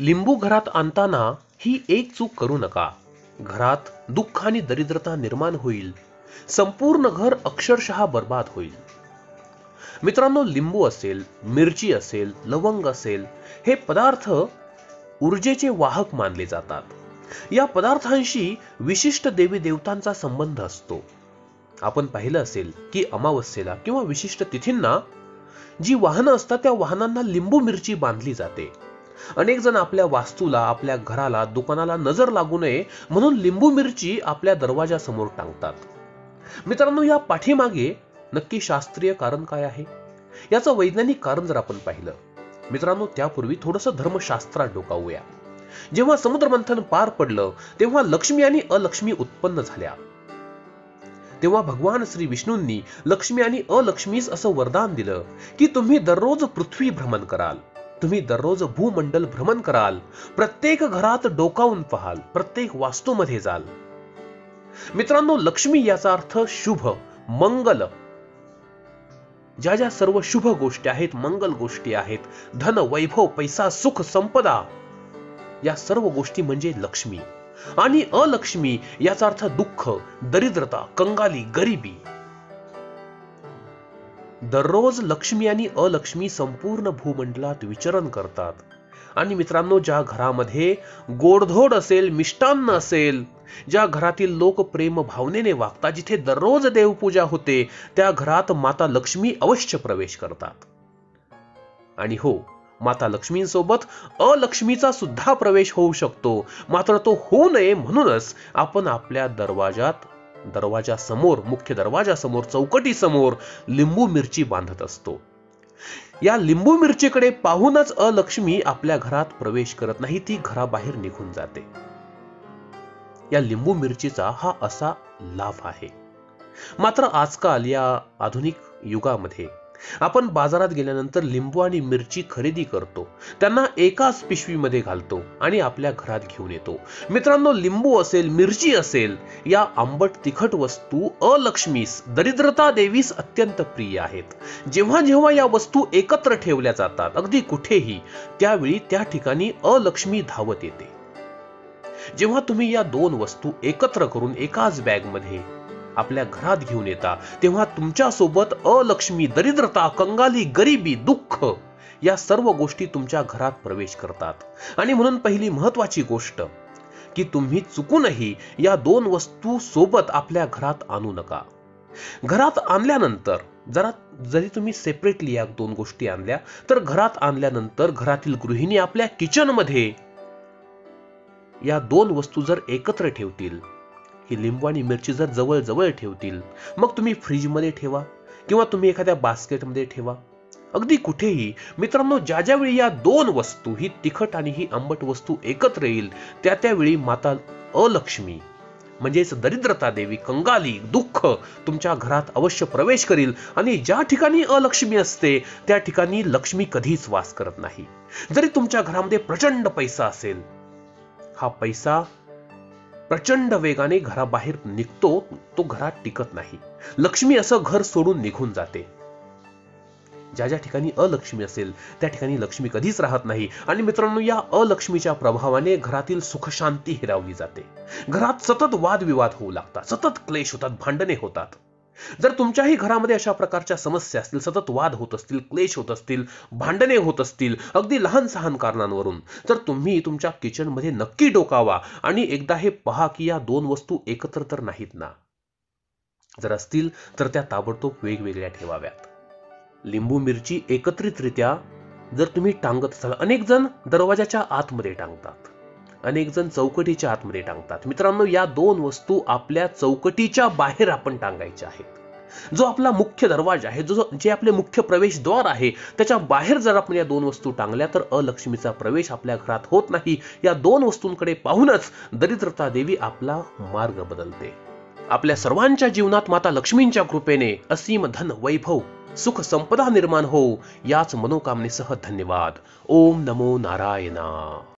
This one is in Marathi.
लिंबू घरात आणताना ही एक चूक करू नका. घरात दुःख आणि दरिद्रता निर्माण होईल. संपूर्ण घर अक्षरशः बर्बाद होईल. मित्रांनो लिंबू असेल मिरची असेल लवंग असेल हे पदार्थ ऊर्जेचे वाहक मानले जातात. या पदार्थांशी विशिष्ट देवी देवतांचा संबंध असतो. आपण पाहिलं असेल की अमावस्येला किंवा विशिष्ट तिथींना जी वाहनं असतात त्या वाहनांना लिंबू मिरची बांधली जाते. अनेक जण आपल्या वास्तूला आपल्या घराला दुकानाला नजर लागू नये म्हणून लिंबू मिरची आपल्या दरवाजासमोर टांगतात. मित्रांनो या पाठीमागे नक्की शास्त्रीय कारण काय आहे? याचं वैज्ञानिक कारण जर आपण पाहिलं मित्रांनो त्यापूर्वी थोडस धर्मशास्त्रात डोकावूया. जेव्हा समुद्र मंथन पार पडलं तेव्हा लक्ष्मी आणि अलक्ष्मी उत्पन्न झाल्या. तेव्हा भगवान श्री विष्णूंनी लक्ष्मी आणि अलक्ष्मीस असं वरदान दिलं की तुम्ही दररोज पृथ्वी भ्रमण कराल. तुम्ही दररोज भूमंडल भ्रमण कराल प्रत्येक घरात डोकावून पाहाल प्रत्येक वास्तूमध्ये जाल. मित्रांनो लक्ष्मी याचा अर्थ शुभ मंगल. ज्या ज्या सर्व शुभ गोष्टी आहेत मंगल गोष्टी आहेत धन वैभव पैसा सुख संपदा या सर्व गोष्टी म्हणजे लक्ष्मी. आणि अलक्ष्मी याचा अर्थ दुःख दरिद्रता कंगाली गरिबी. दररोज लक्ष्मी आणि अलक्ष्मी संपूर्ण भूमंडलात विचरण करतात. आणि मित्रांनो ज्या घरामध्ये गोडधोड असेल मिष्टान्न असेल ज्या घरातील लोक प्रेम भावनेने वागतात जिथे दररोज देवपूजा होते त्या घरात माता लक्ष्मी अवश्य प्रवेश करतात. आणि हो माता लक्ष्मींसोबत अलक्ष्मीचा सुद्धा प्रवेश होऊ शकतो. मात्र तो होऊ नये म्हणूनच आपण आपल्या दरवाजात दरवाजा समोर मुख्य दरवाजा समोर चौकटी समोर लिंबू मिरची बांधत असतो. या लिंबू मिरचीकडे पाहूनच अलक्ष्मी आपल्या घरात प्रवेश करत नाही ती घराबाहेर निघून जाते. या लिंबू मिरचीचा हा असा लाभ आहे. मात्र आजकाल या आधुनिक युगामध्ये आपण बाजारात गेल्यानंतर लिंबू आणि मिरची खरेदी करतो. त्यांना एकाच पिशवीमध्ये घालतो आणि आपल्या घरात घेऊन येतो. मित्रांनो लिंबू असेल मिरची असेल या आंबट तिखट वस्तू अलक्ष्मीस दरिद्रता देवीस अत्यंत प्रिय आहेत. जेव्हा जेव्हा या वस्तू एकत्र ठेवल्या जातात अगदी कुठेही त्यावेळी त्या ठिकाणी अलक्ष्मी धावत येते. जेव्हा तुम्ही या दोन वस्तू एकत्र करून एकाच बॅगमध्ये आपल्या घरात घेऊन येता. तेव्हा तुमच्यासोबत अलक्ष्मी दरिद्रता कंगाली गरिबी दुःख या सर्व गोष्टी तुमच्या घरात प्रवेश करतात. आणि म्हणून पहिली महत्वाची गोष्ट की तुम्ही चुकूनही या दोन वस्तू सोबत आपल्या घरात आणू नका. घरात आणल्यानंतर जरा जरी तुम्ही सेपरेटली या दोन गोष्टी आणल्या तर घरात आणल्यानंतर घरातील गृहिणी आपल्या किचनमध्ये या दोन वस्तू जर एकत्र ठेवतील ही लिंबू आणि मिरची जर जवळ जवळ ठेवतील मग तुम्ही फ्रीजमध्ये ठेवा किंवा तुम्ही एखाद्या बास्केटमध्ये ठेवा. अगदी कुठेही मित्रांनो ज्या ज्यावेळी या दोन वस्तू ही तिखट आणि ही आंबट वस्तू एकत्र येईल त्या त्यावेळी माता अलक्ष्मी म्हणजेच दरिद्रता देवी कंगाली दुःख तुमच्या घरात अवश्य प्रवेश करील आणि ज्या ठिकाणी अलक्ष्मी असते त्या ठिकाणी लक्ष्मी कधीच वास करत नाही. जरी तुमच्या घरामध्ये प्रचंड पैसा असेल हा पैसा प्रचंड वेगाने घराबाहेर निघतो तो घरात टिकत नाही. लक्ष्मी असं घर सोडून निघून जाते. ज्या ज्या ठिकाणी अलक्ष्मी असेल त्या ठिकाणी लक्ष्मी कधीच राहत नाही. आणि मित्रांनो या अलक्ष्मीच्या प्रभावाने घरातील सुखशांती हिरावली जाते. घरात सतत वादविवाद होऊ लागतात सतत क्लेश होतात भांडणे होतात. जर तुमच्याही घरामध्ये अशा प्रकारच्या समस्या असतील सतत वाद होत असतील क्लेश होत असतील भांडणे होत असतील अगदी लहान सहान कारणांवरून तर तुम्ही तुमच्या किचनमध्ये नक्की डोकावा आणि एकदा हे पहा की या दोन वस्तू एकत्र तर नाहीत ना. जर असतील तर त्या ताबडतोब वेगवेगळ्या ठेवाव्यात. लिंबू मिरची एकत्रितरित्या जर तुम्ही टांगत असाल अनेक जण दरवाजाच्या आतमध्ये टांगतात. अनेक जण चौकटीच्या आतमध्ये टांगतात. मित्रांनो या दोन वस्तू आपल्या चौकटीच्या बाहेर आपण टांगायच्या आहेत. जो आपला मुख्य दरवाजा आहे जो जे आपले मुख्य प्रवेशद्वार आहे त्याच्या बाहेर जर आपण या दोन वस्तू टांगल्या तर अलक्ष्मीचा प्रवेश आपल्या घरात होत नाही. या दोन वस्तूंकडे पाहूनच दरिद्रता देवी आपला मार्ग बदलते. आपल्या सर्वांच्या जीवनात माता लक्ष्मींच्या कृपेने असीम धन वैभव सुख संपदा निर्माण हो. याच मनोकामनेसह धन्यवाद. ओम नमो नारायणा.